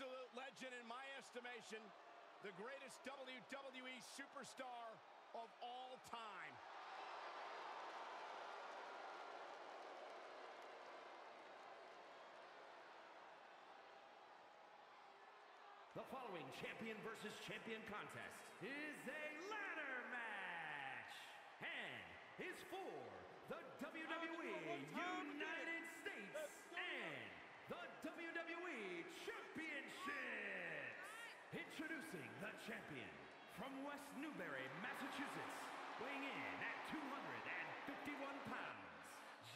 absolute legend in my estimation. The greatest WWE superstar of all time. The following champion versus champion contest is a ladder match and is for the WWE United champion from West Newbury, Massachusetts, weighing in at 251 pounds,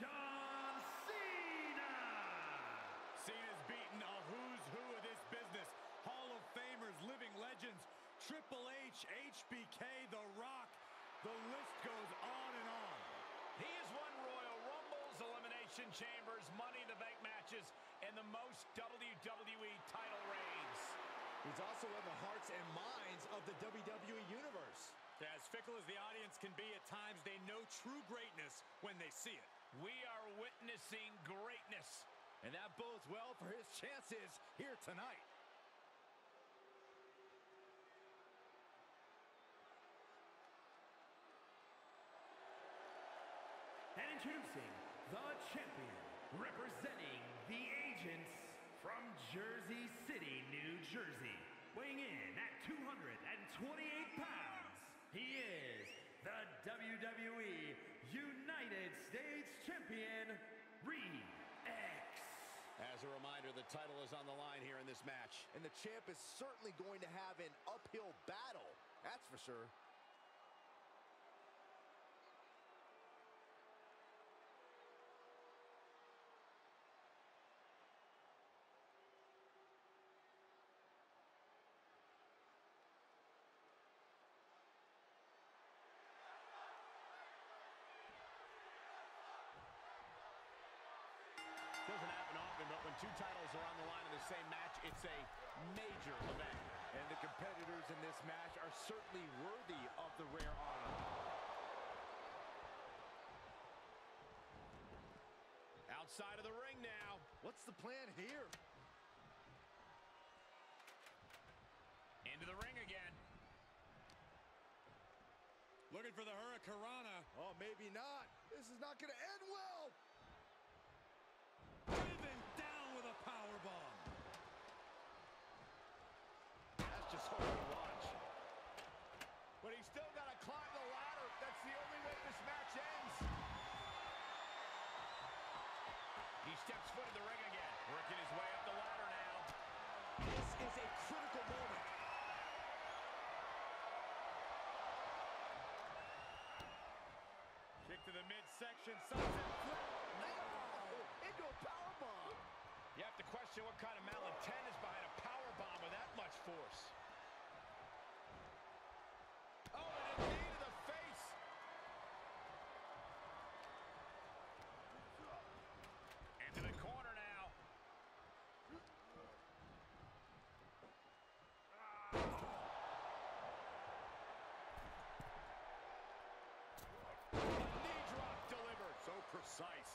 John Cena. Cena's beaten a who's who of this business. Hall of Famers, living legends, Triple H, HBK, The Rock. The list goes on and on. He has won Royal Rumbles, Elimination Chambers, Money in the Bank matches, and the most WWE title reigns. He's also in the hearts and minds of the WWE Universe. As fickle as the audience can be at times, they know true greatness when they see it. We are witnessing greatness. And that bodes well for his chances here tonight. And introducing the champion, representing the agents from Jersey City, New Jersey, weighing in at 228 pounds, he is the WWE United States Champion, Red X. As a reminder, the title is on the line here in this match. And the champ is certainly going to have an uphill battle. That's for sure. When two titles are on the line in the same match, it's a major event. And the competitors in this match are certainly worthy of the rare honor. Outside of the ring now. What's the plan here? Into the ring again. Looking for the Hurricanrana. Oh, maybe not. This is not going to end well. Driven down with a power bomb. That's just hard to watch. But he's still got to climb the ladder. That's the only way this match ends. He steps foot in the ring again. Working his way up the ladder now. This is a critical moment. Kick to the midsection. Sunset flip. No! Into a powerbomb. You have to question what kind of malintent is behind a power bomb with that much force. Oh, and a knee to the face. Into the corner now. A knee drop delivered. So precise.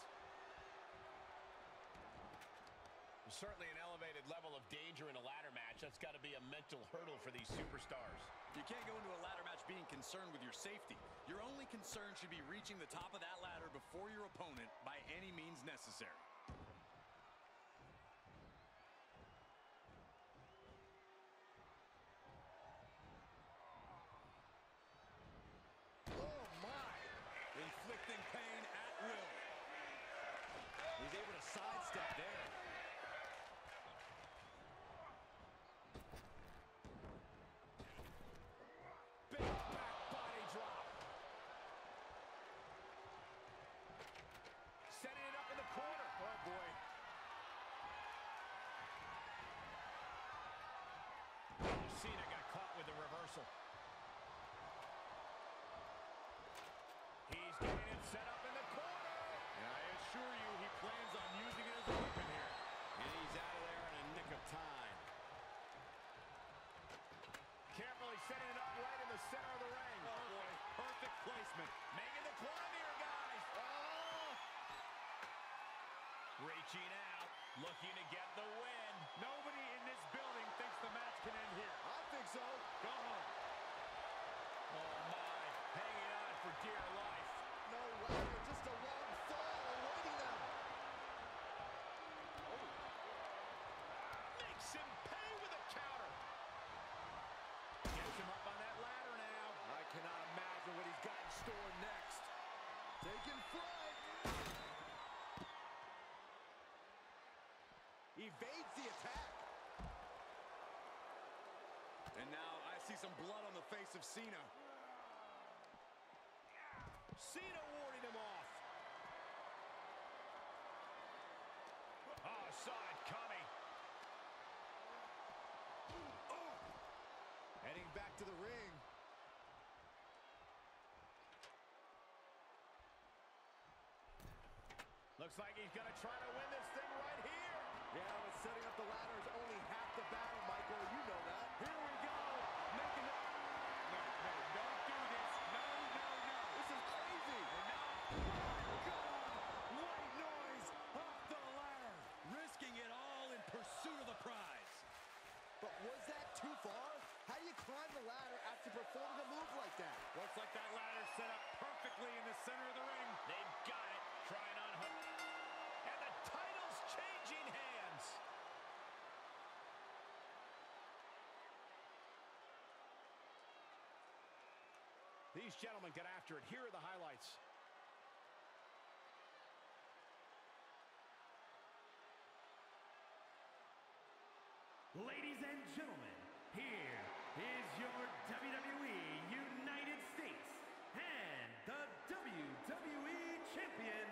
Certainly an elevated level of danger in a ladder match. That's got to be a mental hurdle for these superstars. You can't go into a ladder match being concerned with your safety. Your only concern should be reaching the top of that ladder before your opponent by setting it up right in the center of the ring. Oh, boy. Perfect placement. Making the climb here, guys. Oh. Reaching out, looking to get the win. Nobody in this building thinks the match can end here. I think so. Go home. Oh, my. Hanging on for dear life. No way. Just a long fall awaiting them. Oh. Makes him pay. Store next. Taking flight. Evades the attack. And now I see some blood on the face of Cena. Cena warding him off. Ah, oh, it coming. Heading back to the ring. Looks like he's going to try to win this thing right here. Yeah, but setting up the ladder is only half the battle, Michael. You know that. Here we go. Making it. No, no, don't do this. No, no, no. This is crazy. And now. White noise off the ladder. Risking it all in pursuit of the prize. But was that too far? How do you climb the ladder after performing a move like that? Looks like that ladder set up perfectly in the center of the ring. They've got it. Trying on hook. These gentlemen get after it. Here are the highlights. Ladies and gentlemen, here is your WWE United States and the WWE Champion,